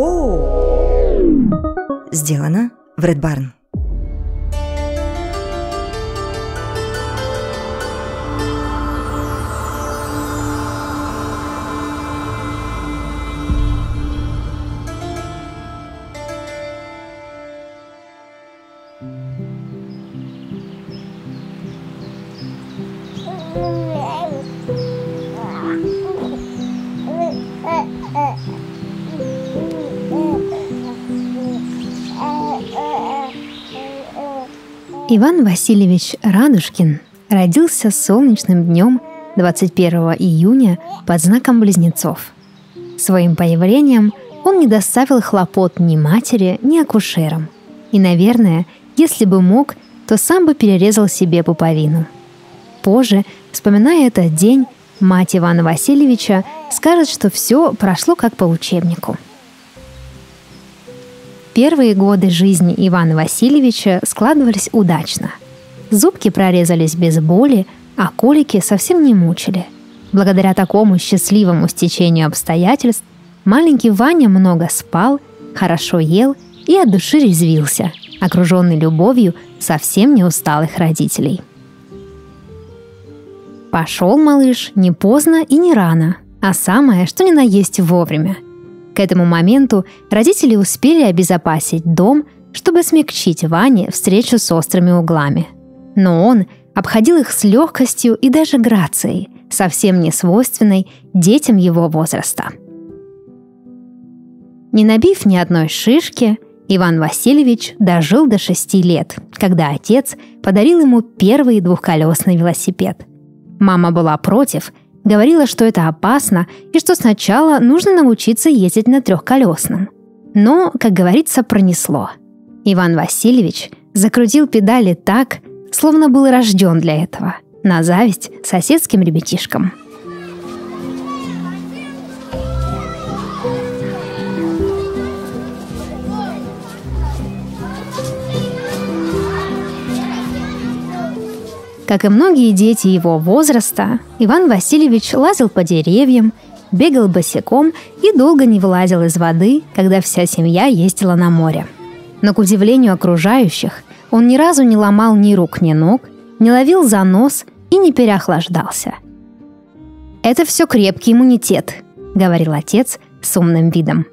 О! Сделано в Red Barn. Иван Васильевич Радушкин родился солнечным днем 21 июня под знаком близнецов. Своим появлением он не доставил хлопот ни матери, ни акушерам. И, наверное, если бы мог, то сам бы перерезал себе пуповину. Позже, вспоминая этот день, мать Ивана Васильевича скажет, что все прошло как по учебнику – Первые годы жизни Ивана Васильевича складывались удачно. Зубки прорезались без боли, а колики совсем не мучили. Благодаря такому счастливому стечению обстоятельств маленький Ваня много спал, хорошо ел и от души резвился, окруженный любовью совсем не усталых родителей. Пошел малыш не поздно и не рано, а самое, что ни на есть вовремя – к этому моменту родители успели обезопасить дом, чтобы смягчить Ване встречу с острыми углами. Но он обходил их с легкостью и даже грацией, совсем не свойственной детям его возраста. Не набив ни одной шишки, Иван Васильевич дожил до шести лет, когда отец подарил ему первый двухколесный велосипед. Мама была против – Говорила, что это опасно и что сначала нужно научиться ездить на трехколесном. Но, как говорится, пронесло. Иван Васильевич закрутил педали так, словно был рожден для этого, на зависть соседским ребятишкам – Как и многие дети его возраста, Иван Васильевич лазил по деревьям, бегал босиком и долго не вылазил из воды, когда вся семья ездила на море. Но, к удивлению окружающих, он ни разу не ломал ни рук, ни ног, не ловил за нос и не переохлаждался. «Это все крепкий иммунитет», — говорил отец с умным видом.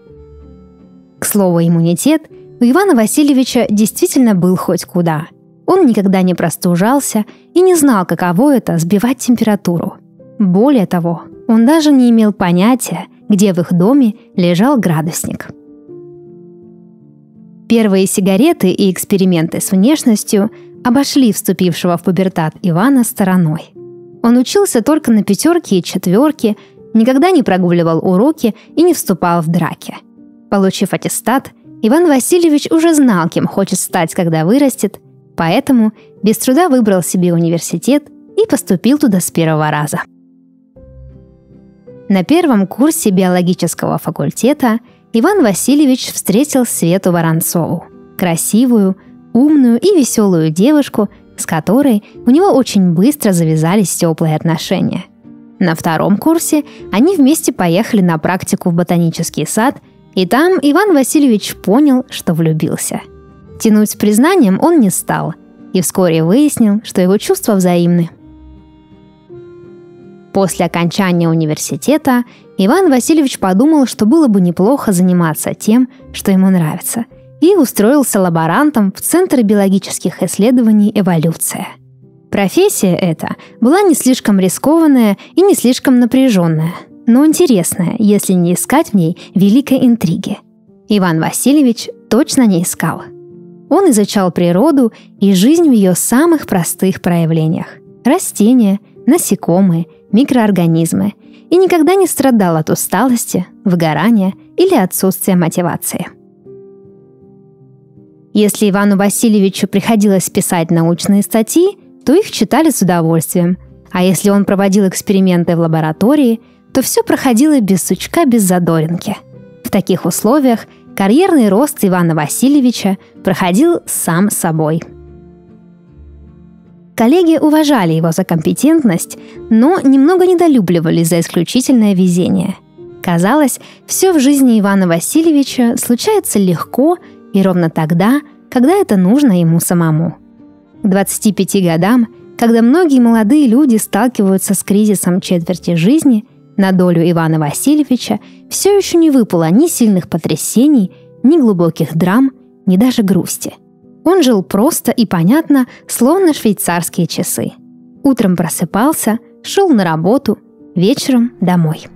К слову, иммунитет у Ивана Васильевича действительно был хоть куда — он никогда не простужался и не знал, каково это – сбивать температуру. Более того, он даже не имел понятия, где в их доме лежал градусник. Первые сигареты и эксперименты с внешностью обошли вступившего в пубертат Ивана стороной. Он учился только на пятерке и четверке, никогда не прогуливал уроки и не вступал в драки. Получив аттестат, Иван Васильевич уже знал, кем хочет стать, когда вырастет, Поэтому без труда выбрал себе университет и поступил туда с первого раза. На первом курсе биологического факультета Иван Васильевич встретил Свету Воронцову. Красивую, умную и веселую девушку, с которой у него очень быстро завязались теплые отношения. На втором курсе они вместе поехали на практику в ботанический сад, и там Иван Васильевич понял, что влюбился – Тянуть с признанием он не стал и вскоре выяснил, что его чувства взаимны. После окончания университета Иван Васильевич подумал, что было бы неплохо заниматься тем, что ему нравится, и устроился лаборантом в Центр биологических исследований «Эволюция». Профессия эта была не слишком рискованная и не слишком напряженная, но интересная, если не искать в ней великой интриги. Иван Васильевич точно не искал – он изучал природу и жизнь в ее самых простых проявлениях – растения, насекомые, микроорганизмы – и никогда не страдал от усталости, выгорания или отсутствия мотивации. Если Ивану Васильевичу приходилось писать научные статьи, то их читали с удовольствием, а если он проводил эксперименты в лаборатории, то все проходило без сучка, без задоринки. В таких условиях карьерный рост Ивана Васильевича проходил сам собой. Коллеги уважали его за компетентность, но немного недолюбливали за исключительное везение. Казалось, все в жизни Ивана Васильевича случается легко и ровно тогда, когда это нужно ему самому. К 25 годам, когда многие молодые люди сталкиваются с кризисом четверти жизни, на долю Ивана Васильевича все еще не выпало ни сильных потрясений, ни глубоких драм, ни даже грусти. Он жил просто и понятно, словно швейцарские часы. Утром просыпался, шел на работу, вечером домой –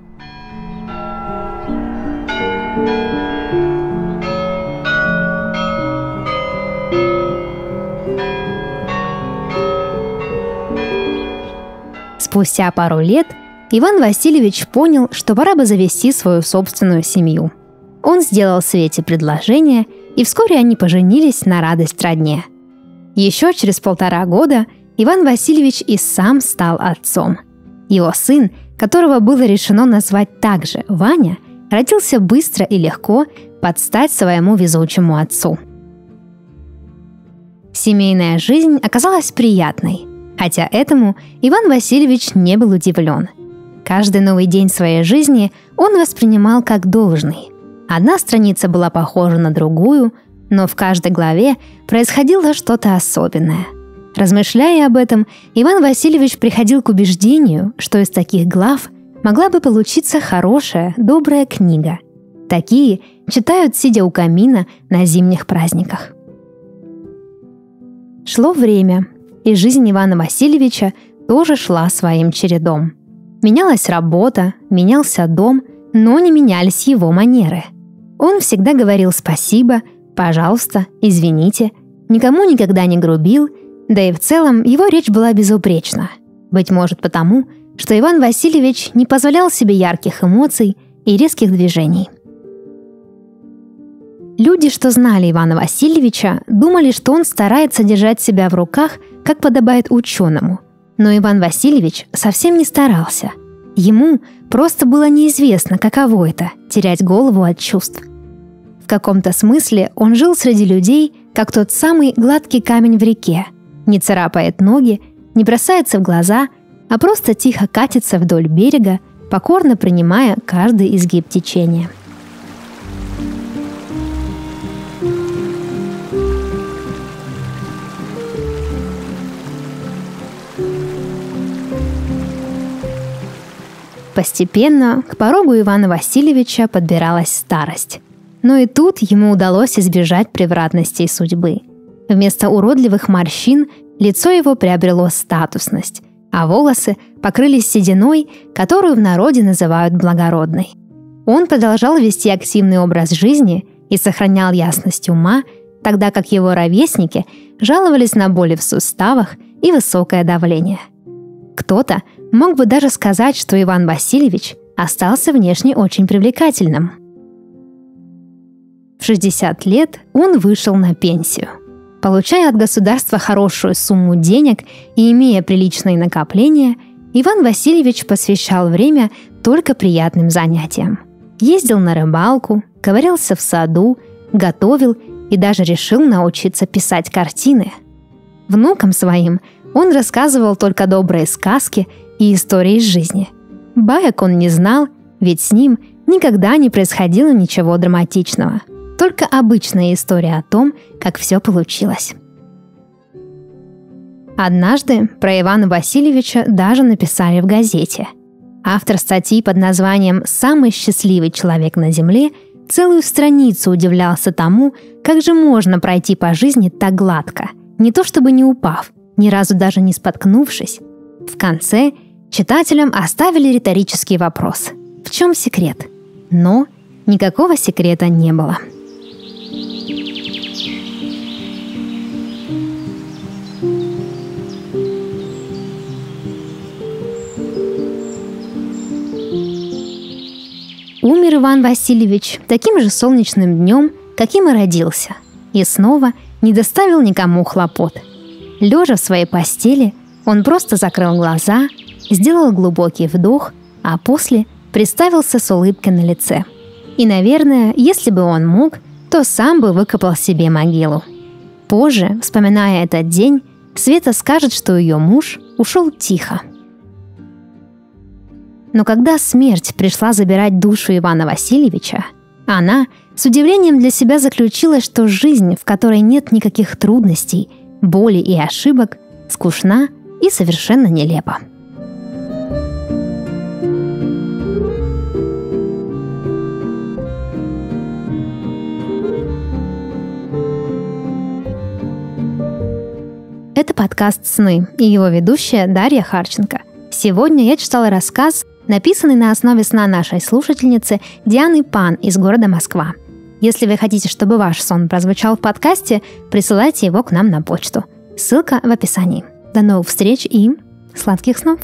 Спустя пару лет Иван Васильевич понял, что пора бы завести свою собственную семью. Он сделал Свете предложение, и вскоре они поженились на радость родне. Еще через полтора года Иван Васильевич и сам стал отцом. Его сын, которого было решено назвать также Ваня, родился быстро и легко под стать своему везучему отцу. Семейная жизнь оказалась приятной – Хотя этому Иван Васильевич не был удивлен. Каждый новый день своей жизни он воспринимал как должный. Одна страница была похожа на другую, но в каждой главе происходило что-то особенное. Размышляя об этом, Иван Васильевич приходил к убеждению, что из таких глав могла бы получиться хорошая, добрая книга. Такие читают, сидя у камина на зимних праздниках. Шло время, и жизнь Ивана Васильевича тоже шла своим чередом. Менялась работа, менялся дом, но не менялись его манеры. Он всегда говорил спасибо, пожалуйста, извините, никому никогда не грубил, да и в целом его речь была безупречна. Быть может потому, что Иван Васильевич не позволял себе ярких эмоций и резких движений – Люди, что знали Ивана Васильевича, думали, что он старается держать себя в руках, как подобает ученому. Но Иван Васильевич совсем не старался. Ему просто было неизвестно, каково это – терять голову от чувств. В каком-то смысле он жил среди людей, как тот самый гладкий камень в реке. Не царапает ноги, не бросается в глаза, а просто тихо катится вдоль берега, покорно принимая каждый изгиб течения – Постепенно к порогу Ивана Васильевича подбиралась старость. Но и тут ему удалось избежать превратностей судьбы. Вместо уродливых морщин лицо его приобрело статусность, а волосы покрылись сединой, которую в народе называют благородной. Он продолжал вести активный образ жизни и сохранял ясность ума, тогда как его ровесники жаловались на боли в суставах и высокое давление. Кто-то Мог бы даже сказать, что Иван Васильевич остался внешне очень привлекательным. В 60 лет он вышел на пенсию. Получая от государства хорошую сумму денег и имея приличные накопления, Иван Васильевич посвящал время только приятным занятиям. Ездил на рыбалку, ковырялся в саду, готовил и даже решил научиться писать картины. Внукам своим он рассказывал только добрые сказки и истории из жизни. Баек он не знал, ведь с ним никогда не происходило ничего драматичного. Только обычная история о том, как все получилось. Однажды про Ивана Васильевича даже написали в газете. Автор статьи под названием «Самый счастливый человек на Земле» целую страницу удивлялся тому, как же можно пройти по жизни так гладко, не то чтобы не упав, ни разу даже не споткнувшись. В конце Читателям оставили риторический вопрос. В чем секрет? Но никакого секрета не было. Умер Иван Васильевич таким же солнечным днем, каким и родился, и снова не доставил никому хлопот. Лежа в своей постели, он просто закрыл глаза сделал глубокий вдох, а после представился с улыбкой на лице. И, наверное, если бы он мог, то сам бы выкопал себе могилу. Позже, вспоминая этот день, Света скажет, что ее муж ушел тихо. Но когда смерть пришла забирать душу Ивана Васильевича, она с удивлением для себя заключила, что жизнь, в которой нет никаких трудностей, боли и ошибок, скучна и совершенно нелепа. Это подкаст «Сны» и его ведущая Дарья Харченко. Сегодня я читала рассказ, написанный на основе сна нашей слушательницы Дианы Пан из города Москва. Если вы хотите, чтобы ваш сон прозвучал в подкасте, присылайте его к нам на почту. Ссылка в описании. До новых встреч и сладких снов!